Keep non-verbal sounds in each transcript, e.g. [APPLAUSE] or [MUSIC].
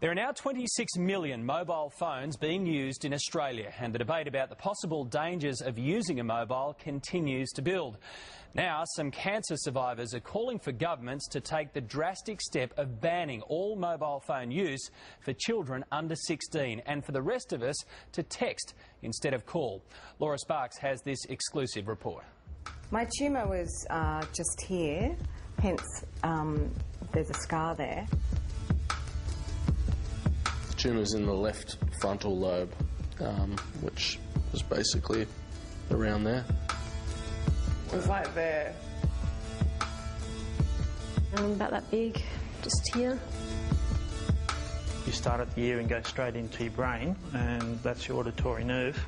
There are now 26 million mobile phones being used in Australia, and the debate about the possible dangers of using a mobile continues to build. Now, some cancer survivors are calling for governments to take the drastic step of banning all mobile phone use for children under 16 and for the rest of us to text instead of call. Laura Sparks has this exclusive report. My tumour was uh, just here, hence um, there's a scar there tumours in the left frontal lobe, um, which was basically around there. It was like there. Um, about that big, just here. You start at the ear and go straight into your brain, and that's your auditory nerve,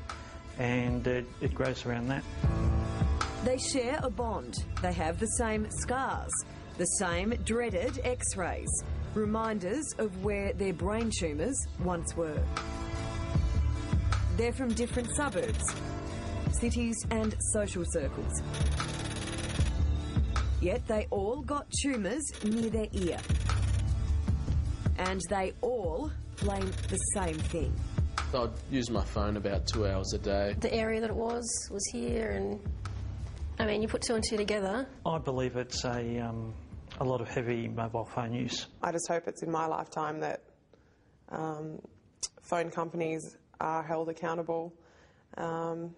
and it, it grows around that. They share a bond. They have the same scars, the same dreaded x rays reminders of where their brain tumours once were. They're from different suburbs, cities and social circles. Yet they all got tumours near their ear. And they all blame the same thing. I'd use my phone about two hours a day. The area that it was was here, and I mean, you put two and two together. I believe it's a um, a lot of heavy mobile phone use. I just hope it's in my lifetime that um, phone companies are held accountable um,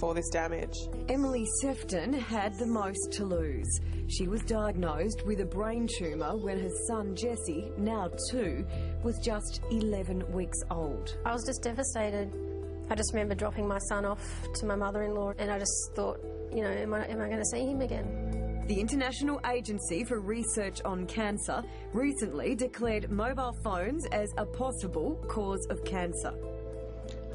for this damage. Emily Sefton had the most to lose. She was diagnosed with a brain tumour when her son Jesse, now two, was just 11 weeks old. I was just devastated. I just remember dropping my son off to my mother-in-law and I just thought, you know, am I, am I going to see him again? The International Agency for Research on Cancer recently declared mobile phones as a possible cause of cancer.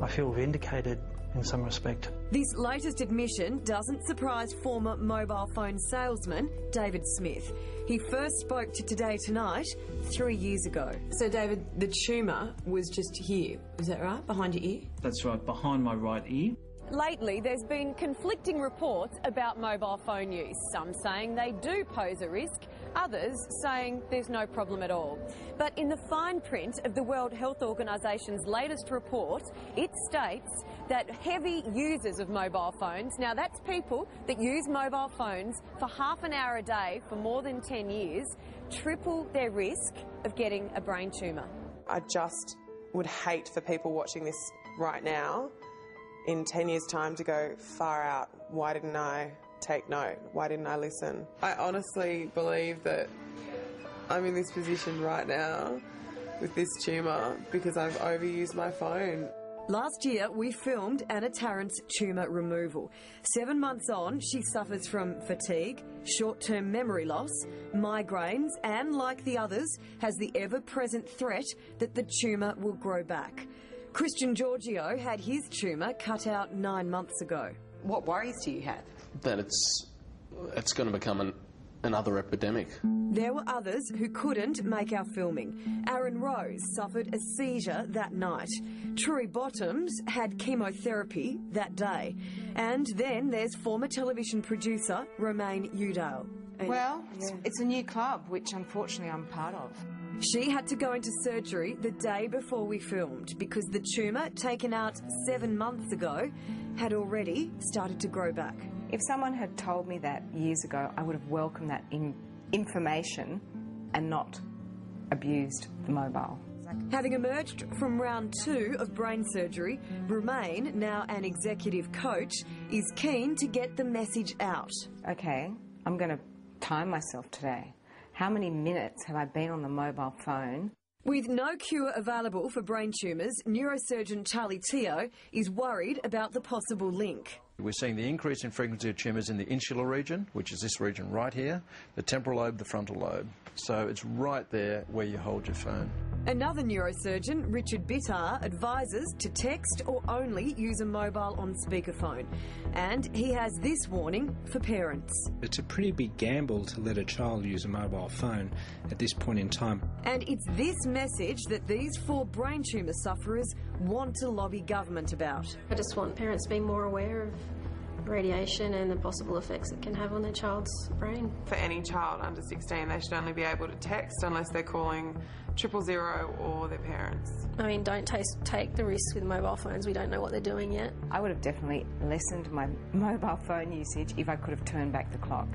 I feel vindicated in some respect. This latest admission doesn't surprise former mobile phone salesman David Smith. He first spoke to Today Tonight three years ago. So, David, the tumour was just here, is that right? Behind your ear? That's right, behind my right ear. Lately, there's been conflicting reports about mobile phone use. Some saying they do pose a risk, others saying there's no problem at all. But in the fine print of the World Health Organisation's latest report, it states that heavy users of mobile phones, now that's people that use mobile phones for half an hour a day for more than 10 years, triple their risk of getting a brain tumour. I just would hate for people watching this right now in 10 years' time to go far out. Why didn't I take note? Why didn't I listen? I honestly believe that I'm in this position right now with this tumour because I've overused my phone. Last year, we filmed Anna Tarrant's tumour removal. Seven months on, she suffers from fatigue, short term memory loss, migraines, and, like the others, has the ever present threat that the tumour will grow back. Christian Giorgio had his tumour cut out nine months ago. What worries do you have? That it's it's going to become an, another epidemic. There were others who couldn't make our filming. Aaron Rose suffered a seizure that night. Truey Bottoms had chemotherapy that day. And then there's former television producer Romaine Udale. Well, yeah. it's a new club, which unfortunately I'm part of. She had to go into surgery the day before we filmed because the tumour, taken out seven months ago, had already started to grow back. If someone had told me that years ago, I would have welcomed that in information and not abused the mobile. Having emerged from round two of brain surgery, Romaine, now an executive coach, is keen to get the message out. Okay, I'm going to time myself today. How many minutes have I been on the mobile phone? With no cure available for brain tumours, neurosurgeon Charlie Teo is worried about the possible link. We're seeing the increase in frequency of tumours in the insular region, which is this region right here, the temporal lobe, the frontal lobe. So it's right there where you hold your phone. Another neurosurgeon, Richard Bitar, advises to text or only use a mobile on speakerphone. And he has this warning for parents. It's a pretty big gamble to let a child use a mobile phone at this point in time. And it's this message that these four brain tumour sufferers want to lobby government about. I just want parents to be more aware of radiation and the possible effects it can have on their child's brain. For any child under 16, they should only be able to text unless they're calling triple zero or their parents. I mean, don't taste, take the risks with mobile phones. We don't know what they're doing yet. I would have definitely lessened my [LAUGHS] mobile phone usage if I could have turned back the clock.